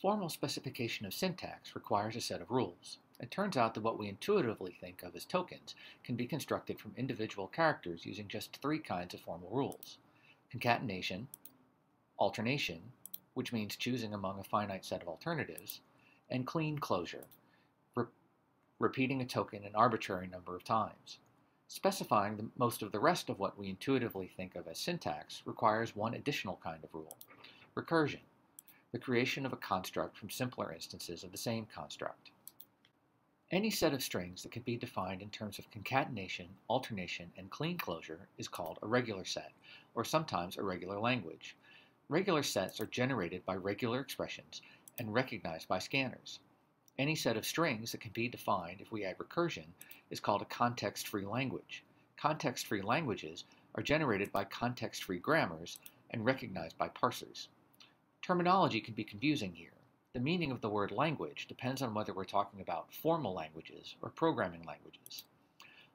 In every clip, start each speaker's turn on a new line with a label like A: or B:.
A: Formal specification of syntax requires a set of rules. It turns out that what we intuitively think of as tokens can be constructed from individual characters using just three kinds of formal rules. Concatenation, alternation, which means choosing among a finite set of alternatives, and Kleene closure, re repeating a token an arbitrary number of times. Specifying the, most of the rest of what we intuitively think of as syntax requires one additional kind of rule, recursion the creation of a construct from simpler instances of the same construct. Any set of strings that can be defined in terms of concatenation, alternation, and Kleene closure is called a regular set, or sometimes a regular language. Regular sets are generated by regular expressions and recognized by scanners. Any set of strings that can be defined if we add recursion is called a context-free language. Context-free languages are generated by context-free grammars and recognized by parsers. Terminology can be confusing here. The meaning of the word language depends on whether we're talking about formal languages or programming languages.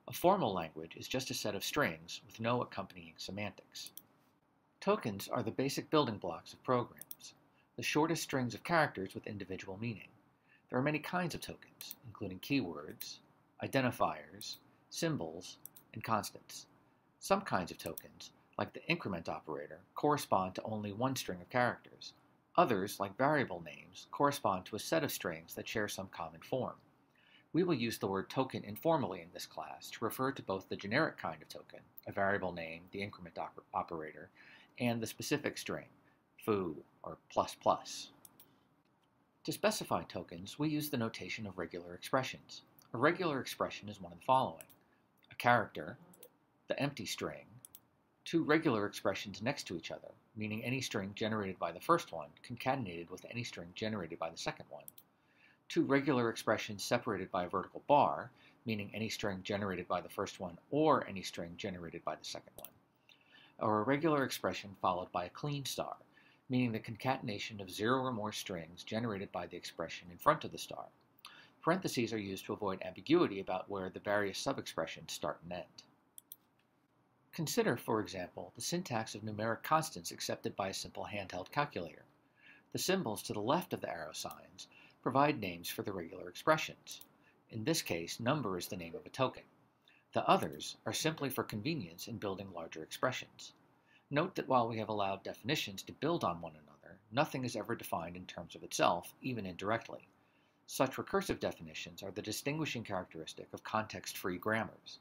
A: A formal language is just a set of strings with no accompanying semantics. Tokens are the basic building blocks of programs, the shortest strings of characters with individual meaning. There are many kinds of tokens, including keywords, identifiers, symbols, and constants. Some kinds of tokens, like the increment operator, correspond to only one string of characters, Others, like variable names, correspond to a set of strings that share some common form. We will use the word token informally in this class to refer to both the generic kind of token, a variable name, the increment op operator, and the specific string, foo or plus plus. To specify tokens, we use the notation of regular expressions. A regular expression is one of the following. A character, the empty string, two regular expressions next to each other, meaning any string generated by the first one concatenated with any string generated by the second one. Two regular expressions separated by a vertical bar, meaning any string generated by the first one or any string generated by the second one. Or a regular expression followed by a Kleene star, meaning the concatenation of zero or more strings generated by the expression in front of the star. Parentheses are used to avoid ambiguity about where the various sub-expressions start and end. Consider, for example, the syntax of numeric constants accepted by a simple handheld calculator. The symbols to the left of the arrow signs provide names for the regular expressions. In this case, number is the name of a token. The others are simply for convenience in building larger expressions. Note that while we have allowed definitions to build on one another, nothing is ever defined in terms of itself, even indirectly. Such recursive definitions are the distinguishing characteristic of context-free grammars.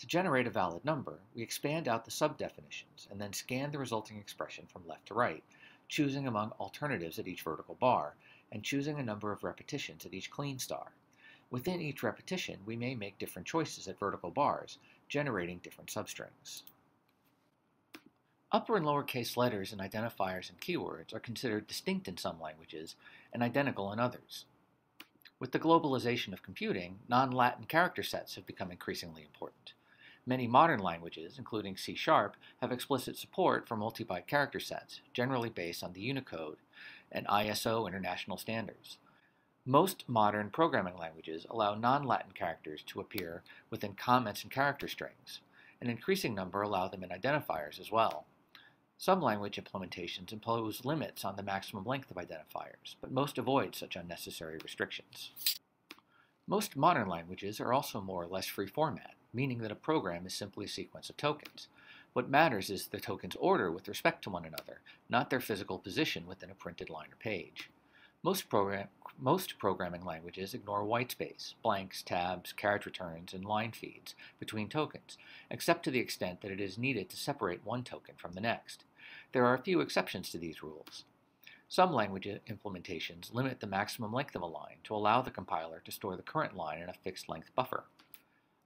A: To generate a valid number, we expand out the subdefinitions and then scan the resulting expression from left to right, choosing among alternatives at each vertical bar, and choosing a number of repetitions at each Kleene star. Within each repetition, we may make different choices at vertical bars, generating different substrings. Upper and lowercase letters and identifiers and keywords are considered distinct in some languages and identical in others. With the globalization of computing, non-Latin character sets have become increasingly important. Many modern languages, including C Sharp, have explicit support for multi-byte character sets, generally based on the Unicode and ISO international standards. Most modern programming languages allow non-Latin characters to appear within comments and character strings. An increasing number allow them in identifiers as well. Some language implementations impose limits on the maximum length of identifiers, but most avoid such unnecessary restrictions. Most modern languages are also more or less free format meaning that a program is simply a sequence of tokens. What matters is the tokens' order with respect to one another, not their physical position within a printed line or page. Most, program, most programming languages ignore whitespace, blanks, tabs, carriage returns, and line feeds between tokens, except to the extent that it is needed to separate one token from the next. There are a few exceptions to these rules. Some language implementations limit the maximum length of a line to allow the compiler to store the current line in a fixed length buffer.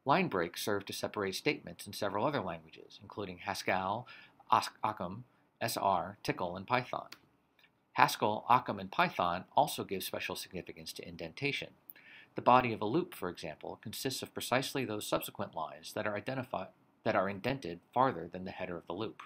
A: Line breaks serve to separate statements in several other languages, including Haskell, Occam, SR, Tcl, and Python. Haskell, Occam, and Python also give special significance to indentation. The body of a loop, for example, consists of precisely those subsequent lines that are, that are indented farther than the header of the loop.